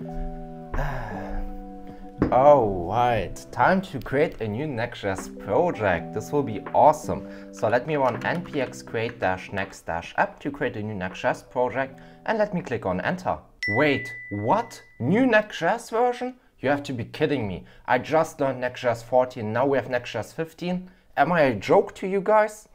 Alright, time to create a new Next.js project. This will be awesome. So let me run npx create next app to create a new Next.js project and let me click on enter. Wait, what? New Next.js version? You have to be kidding me. I just learned Next.js 14, now we have Next.js 15. Am I a joke to you guys?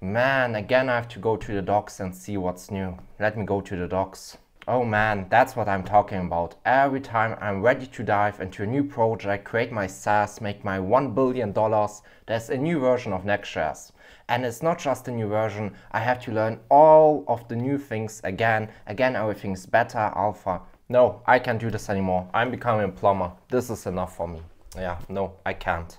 Man, again I have to go to the docs and see what's new. Let me go to the docs. Oh man, that's what I'm talking about. Every time I'm ready to dive into a new project, create my SaaS, make my $1 billion, there's a new version of Next.js. And it's not just a new version, I have to learn all of the new things again. Again, everything's beta, alpha. No, I can't do this anymore. I'm becoming a plumber. This is enough for me. Yeah, no, I can't.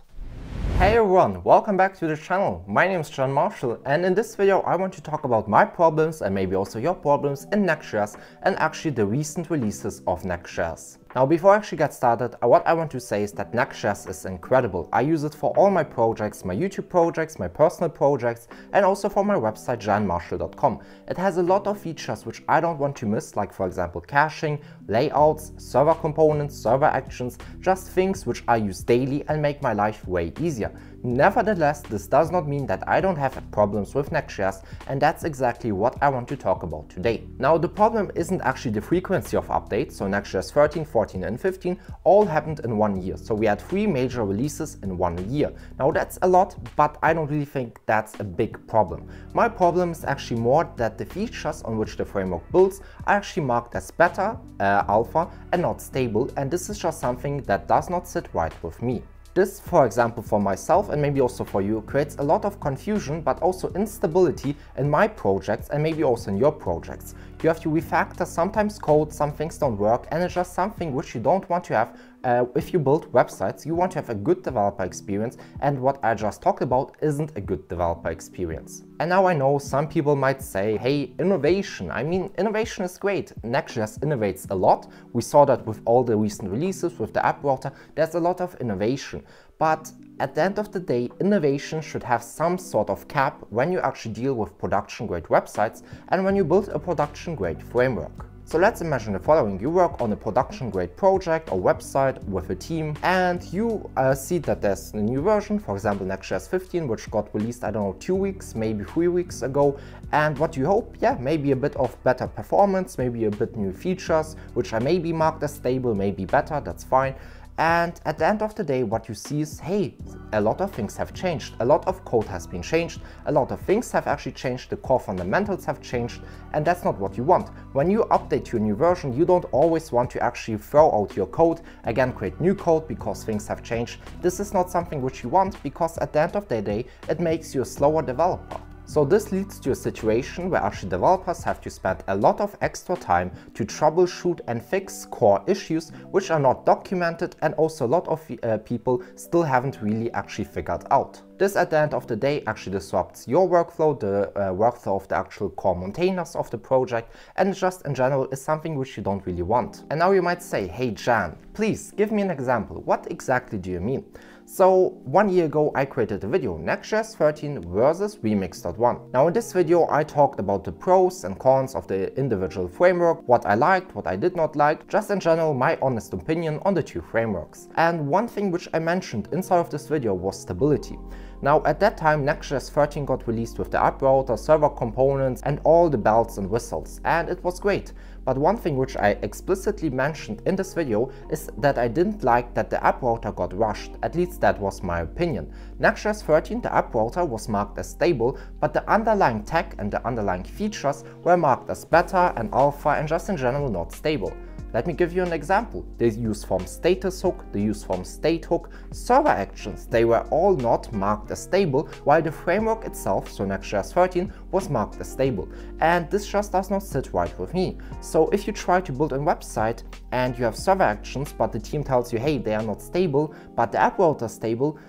Hey everyone, welcome back to the channel. My name is Jan Marshal and in this video I want to talk about my problems and maybe also your problems in Next.js and actually the recent releases of Next.js. Now before I actually get started, uh, what I want to say is that Next.js is incredible. I use it for all my projects, my YouTube projects, my personal projects, and also for my website janmarshal.com. It has a lot of features which I don't want to miss, like for example caching, layouts, server components, server actions, just things which I use daily and make my life way easier. Nevertheless, this does not mean that I don't have problems with Next.js and that's exactly what I want to talk about today. Now the problem isn't actually the frequency of updates, so Next.js 13, 14 and 15 all happened in one year, so we had three major releases in one year. Now that's a lot, but I don't really think that's a big problem. My problem is actually more that the features on which the framework builds are actually marked as beta, uh, alpha and not stable and this is just something that does not sit right with me. This, for example, for myself and maybe also for you, creates a lot of confusion but also instability in my projects and maybe also in your projects. You have to refactor sometimes code, some things don't work and it's just something which you don't want to have uh, if you build websites, you want to have a good developer experience and what I just talked about isn't a good developer experience. And now I know some people might say, hey, innovation. I mean, innovation is great. Next.js innovates a lot. We saw that with all the recent releases, with the app router, there's a lot of innovation. But at the end of the day, innovation should have some sort of cap when you actually deal with production grade websites and when you build a production grade framework. So let's imagine the following. You work on a production grade project or website with a team and you uh, see that there's a new version, for example Next.js 15, which got released, I don't know, two weeks, maybe three weeks ago. And what you hope? Yeah, maybe a bit of better performance, maybe a bit new features, which are maybe marked as stable, maybe better, that's fine. And at the end of the day, what you see is, hey, a lot of things have changed. A lot of code has been changed. A lot of things have actually changed. The core fundamentals have changed. And that's not what you want. When you update your new version, you don't always want to actually throw out your code, again, create new code because things have changed. This is not something which you want because at the end of the day, it makes you a slower developer. So this leads to a situation where actually developers have to spend a lot of extra time to troubleshoot and fix core issues which are not documented and also a lot of uh, people still haven't really actually figured out. This at the end of the day actually disrupts your workflow, the uh, workflow of the actual core maintainers of the project and just in general is something which you don't really want. And now you might say, hey Jan, please give me an example. What exactly do you mean? So one year ago I created a video Next.js 13 versus Remix.1. Now in this video I talked about the pros and cons of the individual framework, what I liked, what I did not like, just in general my honest opinion on the two frameworks. And one thing which I mentioned inside of this video was stability. Now at that time Next.js 13 got released with the app router, server components and all the bells and whistles and it was great. But one thing which I explicitly mentioned in this video is that I didn't like that the app router got rushed, at least that was my opinion. Next.js 13 the app router was marked as stable but the underlying tech and the underlying features were marked as beta and alpha and just in general not stable. Let me give you an example. The useFormStatus hook, the useFormState hook, server actions, they were all not marked as stable, while the framework itself, so Next.js 13, was marked as stable. And this just does not sit right with me. So if you try to build a website and you have server actions, but the team tells you, hey, they are not stable, but the app router is stable,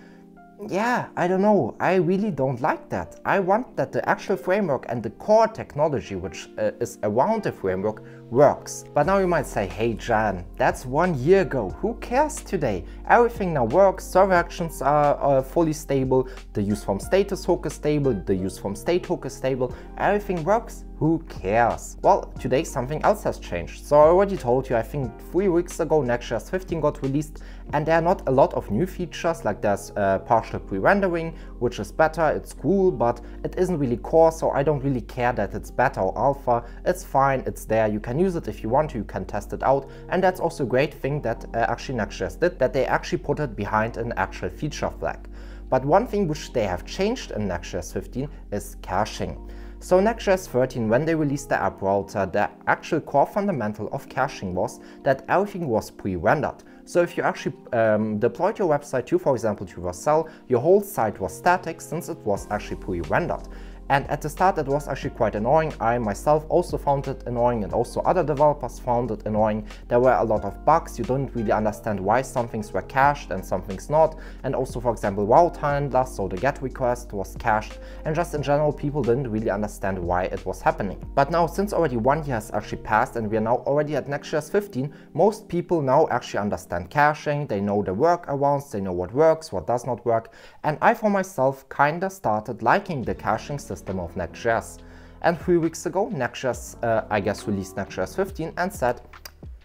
yeah, I don't know. I really don't like that. I want that the actual framework and the core technology which uh, is around the framework works. But now you might say, hey Jan, that's one year ago, who cares today? Everything now works, server actions are, fully stable, the useFormStatus hook is stable, the useFormState hook is stable, everything works, who cares? Well, today something else has changed. So I already told you, I think three weeks ago Next.js 15 got released and there are not a lot of new features like there's uh, partial pre-rendering, which is better, it's cool, but it isn't really core, so I don't really care that it's beta or alpha. It's fine, it's there, you can use it if you want to, you can test it out. And that's also a great thing that uh, actually Next.js did, that they actually put it behind an actual feature flag. But one thing which they have changed in Next.js 15 is caching. So Next.js 13, when they released the app router, the actual core fundamental of caching was that everything was pre-rendered. So if you actually um, deployed your website to, for example, to Vercel, your whole site was static since it was actually pre-rendered. And at the start it was actually quite annoying. I myself also found it annoying and also other developers found it annoying. There were a lot of bugs, you don't really understand why some things were cached and some things not. And also for example route handler, so the get request was cached and just in general people didn't really understand why it was happening. But now since already one year has actually passed and we are now already at Next.js 15, most people now actually understand caching, they know the workarounds, they know what works, what does not work. And I for myself kinda started liking the caching system system of Next.js. And three weeks ago, Next.js, uh, I guess, released Next.js 15 and said,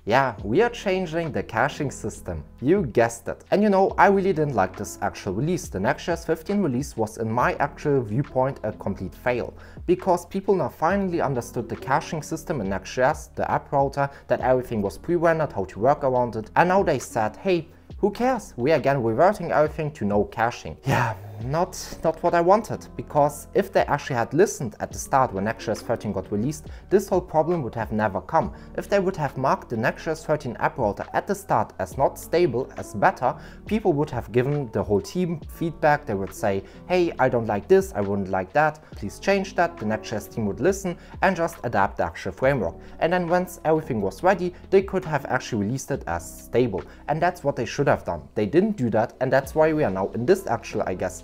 yeah, we are changing the caching system. You guessed it. And you know, I really didn't like this actual release. The Next.js 15 release was in my actual viewpoint a complete fail. Because people now finally understood the caching system in Next.js, the app router, that everything was pre-rendered, how to work around it. And now they said, hey, who cares? We are again reverting everything to no caching. Yeah, not, not what I wanted, because if they actually had listened at the start when Next.js 13 got released, this whole problem would have never come. If they would have marked the Next.js 13 app router at the start as not stable, as beta, people would have given the whole team feedback, they would say, hey, I don't like this, I wouldn't like that, please change that, the Next.js team would listen and just adapt the actual framework. And then once everything was ready, they could have actually released it as stable. And that's what they should have done. They didn't do that, and that's why we are now in this actual, I guess,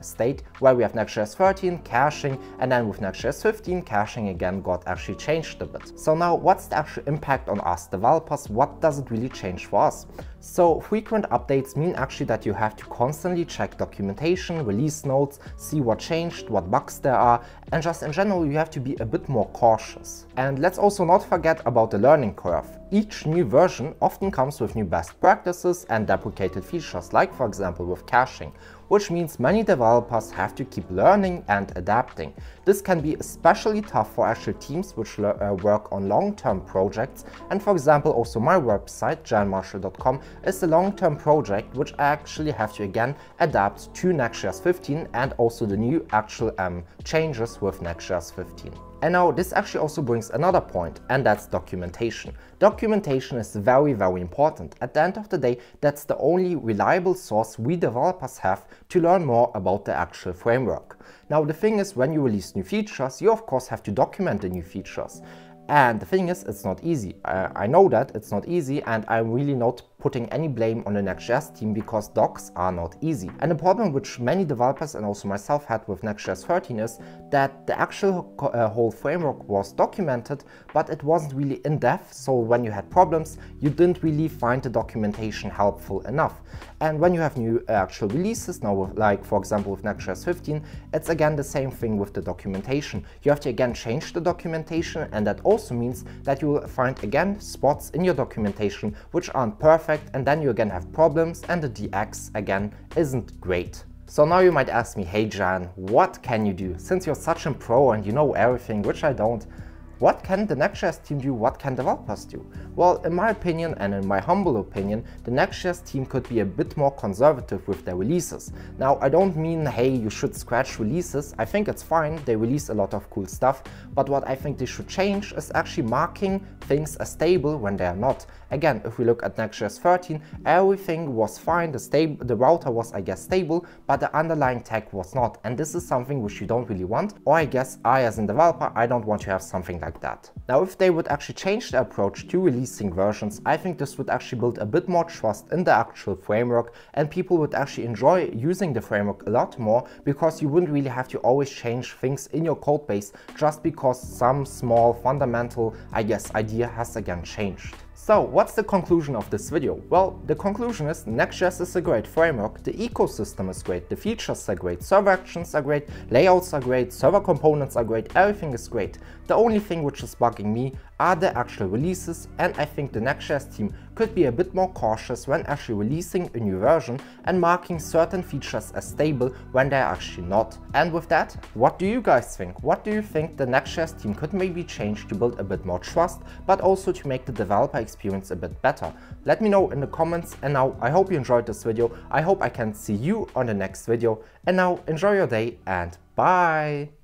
state where we have Next.js 13 caching and then with Next.js 15 caching again got actually changed a bit. So now what's the actual impact on us developers? What does it really change for us? So frequent updates mean actually that you have to constantly check documentation, release notes, see what changed, what bugs there are, and just in general you have to be a bit more cautious. And let's also not forget about the learning curve. Each new version often comes with new best practices and deprecated features, like for example with caching, which means many developers have to keep learning and adapting. This can be especially tough for actual teams which uh, work on long-term projects and for example also my website janmarshal.com is a long-term project which I actually have to again adapt to Next.js 15 and also the new actual um, changes with Next.js 15. And now this actually also brings another point and that's documentation. Documentation is very very important. At the end of the day that's the only reliable source we developers have to learn more about the actual framework. Now the thing is when you release new features you of course have to document the new features. And the thing is, it's not easy. Uh, I know that it's not easy and I'm really not putting any blame on the Next.js team because docs are not easy. And the problem which many developers and also myself had with Next.js 13 is that the actual uh, whole framework was documented, but it wasn't really in depth. So when you had problems, you didn't really find the documentation helpful enough. And when you have new uh, actual releases, now like for example with Next.js 15, it's again the same thing with the documentation. You have to again change the documentation and that also means that you will find again spots in your documentation which aren't perfect perfect and then you again have problems and the DX again isn't great. So now you might ask me, hey Jan, what can you do? Since you're such a pro and you know everything, which I don't, what can the Next.js team do? What can developers do? Well, in my opinion and in my humble opinion, the Next.js team could be a bit more conservative with their releases. Now, I don't mean, hey, you should scratch releases. I think it's fine, they release a lot of cool stuff, but what I think they should change is actually marking things as stable when they are not. Again, if we look at Next.js 13, everything was fine, the, the router was, I guess, stable, but the underlying tag was not. And this is something which you don't really want, or I guess I, as a developer, I don't want to have something like like that. Now if they would actually change their approach to releasing versions, I think this would actually build a bit more trust in the actual framework and people would actually enjoy using the framework a lot more because you wouldn't really have to always change things in your code base just because some small fundamental, I guess, idea has again changed. So what's the conclusion of this video? Well, the conclusion is Next.js is a great framework, the ecosystem is great, the features are great, server actions are great, layouts are great, server components are great, everything is great. The only thing which is bugging me are the actual releases and I think the Next.js team could be a bit more cautious when actually releasing a new version and marking certain features as stable when they're actually not. And with that, what do you guys think? What do you think the Next.js team could maybe change to build a bit more trust, but also to make the developer experience a bit better? Let me know in the comments and now I hope you enjoyed this video. I hope I can see you on the next video and now enjoy your day and bye!